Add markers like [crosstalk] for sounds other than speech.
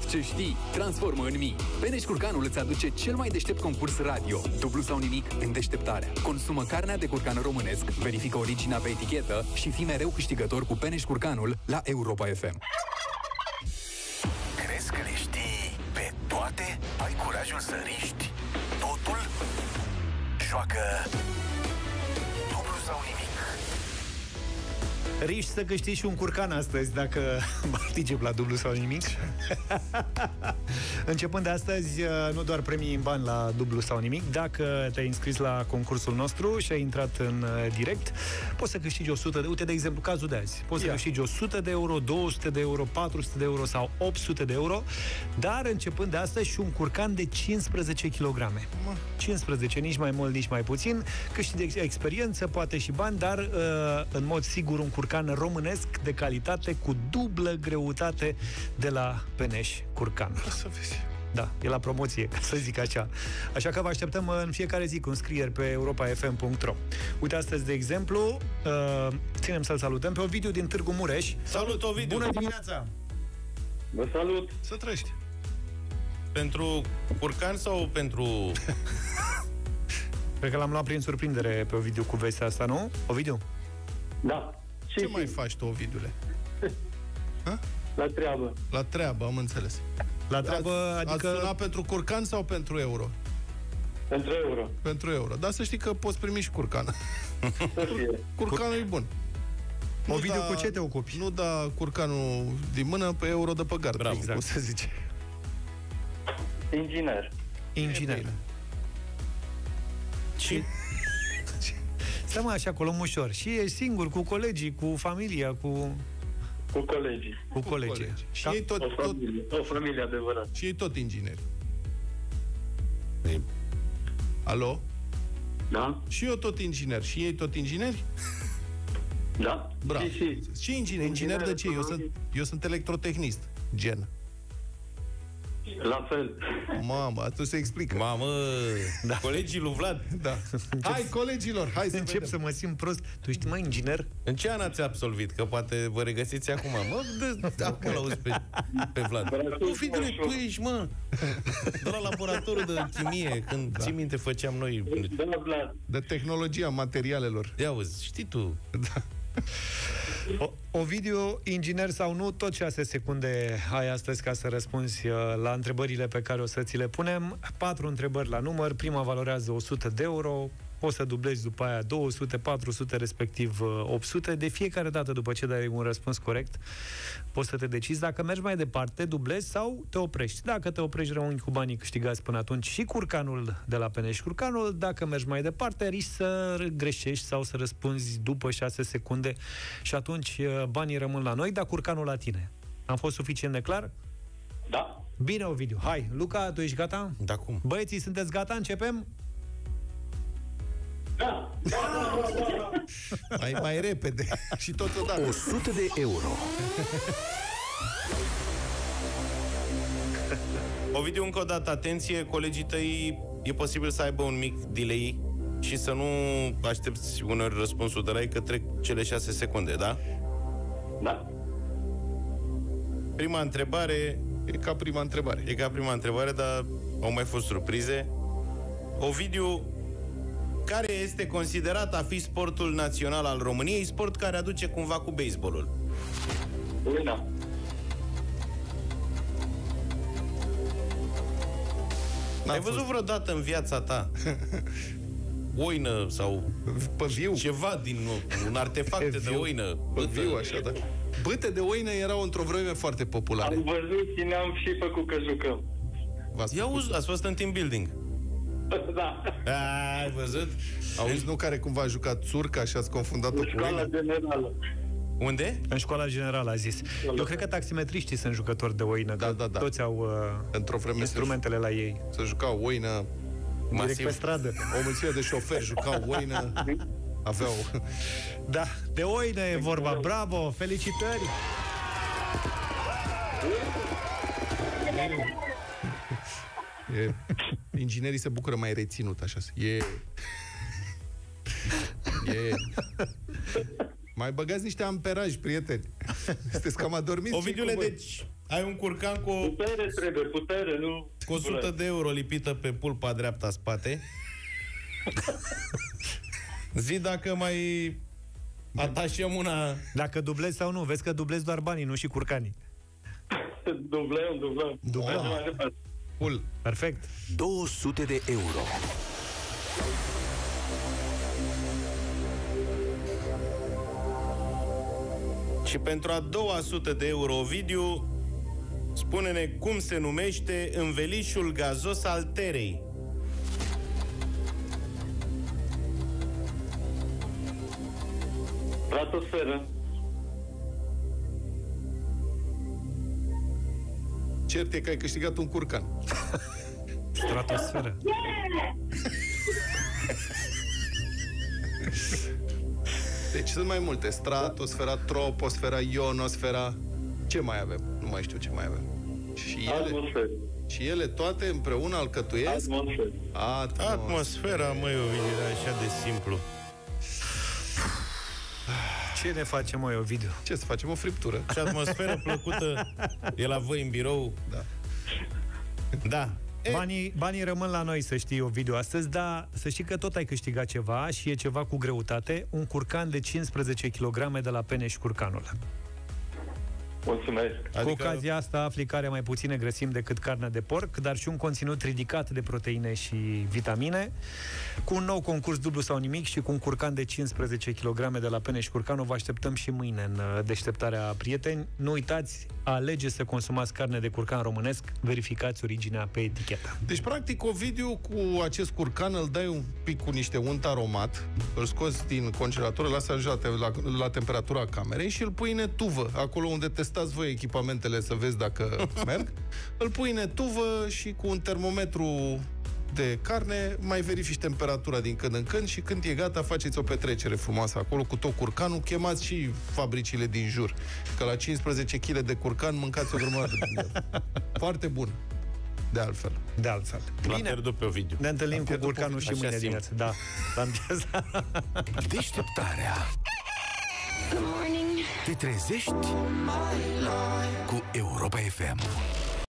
Tot ce știi, transformă în mii. Peneș Curcanul îți aduce cel mai deștept concurs radio. Dublu sau nimic în deșteptarea. Consumă carnea de curcan românesc, verifică originea pe etichetă și fii mereu câștigător cu Peneș Curcanul la Europa FM. Crezi că le știi pe toate? Ai curajul să riști totul? Joacă Riști să câștigi și un curcan astăzi dacă [laughs] participi la dublu sau nimic. [laughs] Începând de astăzi, uh, nu doar premii în bani la dublu sau nimic, dacă te-ai înscris la concursul nostru și ai intrat în uh, direct, poți să câștigi 100 de... Uite, de exemplu, cazul de azi. Poți Ia. să câștigi 100 de euro, 200 de euro, 400 de euro sau 800 de euro, dar începând de astăzi și un curcan de 15 kg. 15, nici mai mult, nici mai puțin. Câștigi experiență, poate și bani, dar uh, în mod sigur un curcan românesc de calitate cu dublă greutate de la Peneș Curcan. Să vezi. Da, e la promoție, ca să zic așa. Așa că vă așteptăm în fiecare zi cu înscrieri pe europafm.ro. Uite, astăzi, de exemplu, uh, ținem să-l salutăm pe Ovidiu din Târgu Mureș. Salut, Ovidiu! Bună dimineața! Vă salut! Să trăiești. Pentru curcan sau pentru... [laughs] Cred că l-am luat prin surprindere pe Ovidiu cu vestea asta, nu? Ovidiu? Da. Și Ce mai faci tu, Ovidule? [laughs] la treabă. La treabă, am înțeles. La treabă, Ați adică... sunat pentru curcan sau pentru euro? Pentru euro. Pentru euro. Dar să știi că poți primi și curcan. [laughs] Să fie. Curcanul e bun. Nu Ovidiu, cu ce te ocupi? Nu da curcanul din mână pe euro de pe gard. Bravo. exact. cum se zice. Inginer. Inginer. bine. Și Stai mă așa, acolo ușor. Și ești singur, cu colegii, cu familia, cu, Cu colegii. cu colegii. colegi. Și Da? ei tot, O tot, familie. O familie adevărată. și ei tot ingineri. Alo? Da? Și eu tot inginer. Și ei tot ingineri? Da? Bravo. Și, și. Și inginer. Inginer de ce? Eu sunt, eu sunt electrotehnist. Gen. La fel. Mamă, atunci se explică. Mamă, da. colegii lui Vlad, Da. Hai, colegilor, hai să Încep vedem. să mă simt prost. Tu ești mai inginer? în ce an ați absolvit? Că poate vă regăsiți acum. Mă, dă, acum l-auzi pe, pe Vlad. Brașov, Nu, fiule, Brașov. tu ești, mă. De la laboratorul de chimie, când, da. ții minte, făceam noi... Da, Vlad. De tehnologia materialelor. Ia uzi, știi tu, O, Ovidiu, inginer sau nu, tot 6 secunde ai astăzi ca să răspunzi uh, la întrebările pe care o să ți le punem. Patru întrebări la număr, prima valorează 100 de euro, poți să dublezi după aia 200, 400, respectiv uh, 800. De fiecare dată după ce dai un răspuns corect, poți să te decizi dacă mergi mai departe, dublezi sau te oprești. Dacă te oprești, rămâni cu banii câștigați până atunci și curcanul de la Peneș Curcanul. Dacă mergi mai departe, riști să greșești sau să răspunzi după 6 secunde și atunci uh, banii rămân la noi, dar curcanul la tine. Am fost suficient de clar? Da? Bine, Ovidiu. Hai, Luca, tu ești gata? da cum? Băieții, sunteți gata? Începem? Da! Mai, mai repede. [laughs] Și totodată. 100 de euro. Ovidiu, încă o dată, atenție, colegii tăi e posibil să aibă un mic delay și să nu aștepți uneori răspunsul de la ei că trec cele șase secunde, da? Da. Prima întrebare E ca prima întrebare. e ca prima întrebare, dar au mai fost surprize. Ovidiu, care este considerat a fi sportul național al României, sport care aduce cumva cu baseballul? Una. N-a Ai văzut fost. vreodată în viața ta [laughs] oină sau Pe viu. ceva din un artefact Pe de viu. oină? Pe viu, așa, da. Bâte de oină erau într-o vreme foarte populare. Am văzut și ne-am și făcut că jucăm. V-ați Ia făcut? auzi, ați fost în team building. [laughs] Da. Ai văzut? Auzi, nu care cumva a jucat țurca și ați confundat-o În cu școala oină? generală. Unde? În școala generală a zis. Eu cred că taximetriștii sunt jucători de oină, Da, că da, da. toți au uh, Într-o vreme se, instrumentele la ei. se juca oină, Direct pe stradă. o mulțime de șoferi jucau oină, aveau... Da, de oină e vorba. Bravo, felicitări! E, inginerii se bucură mai reținut, așa. E... E... Mai băgați niște amperaj, prieteni. Sunteți cam adormiți. Ovidiule, și cu voi. deci Ai un curcan cu, o- Putere trebuie, putere, nu... cu 100 de euro lipită pe pulpa dreapta spate. [laughs] Zi dacă mai atașăm una... Dacă dublezi sau nu, vezi că dublezi doar banii, nu și curcanii. Dublăm, dublăm. Dublăm. Mergem mai departe. Cool. Perfect. 200 de euro. Și pentru a doua sută de euro, Ovidiu, spune-ne cum se numește învelișul gazos al terei. Stratosferă. Cert e că ai câștigat un curcan. Stratosferă. Deci sunt mai multe. Stratosfera, troposfera, ionosfera. Ce mai avem? Nu mai știu ce mai avem. Și ele, Atmosferă. și ele toate împreună alcătuiesc Atmosferă. atmosfera. Atmosfera, măi, Ovidiu, e așa de simplu. Ce ne facem, măi, Ovidiu? Ce să facem? O friptură. Și atmosferă plăcută e la voi în birou. Da. Da. E, Banii, banii rămân la noi, să știi, Ovidiu, astăzi, dar să știi că tot ai câștigat ceva și e ceva cu greutate, un curcan de 15 kg de la Peneș Curcanul. Mulțumesc. Adică... Cu ocazia asta afli care mai puține grăsimi decât carnea de porc, dar și un conținut ridicat de proteine și vitamine, cu un nou concurs dublu sau nimic și cu un curcan de 15 kg de la Peneș Curcanul. Vă așteptăm și mâine în uh, deșteptarea prieteni. Nu uitați, alegeți să consumați carne de curcan românesc, verificați originea pe etichetă. Deci, practic, Ovidiu, cu acest curcan îl dai un pic cu niște unt aromat, îl scoți din congelator, îl lasă la, la, la temperatura camerei și îl pui în etuvă, acolo unde testați voi echipamentele să vezi dacă [laughs] merg. Îl pui în etuvă și cu un termometru de carne, mai verifici temperatura din când în când și când e gata, faceți o petrecere frumoasă acolo cu tot curcanul, chemați și fabricile din jur. Că la 15 kg de curcan mâncați o grămadă din el. [laughs] Foarte bun. De altfel. De altfel. L-am pierdut pe Ovidiu. Ne întâlnim cu pierdut curcanul pe- și așa mâine simt. dimineață. Da, l-am pierdut. Deșteptarea. Good morning. Te trezești cu Europa FM.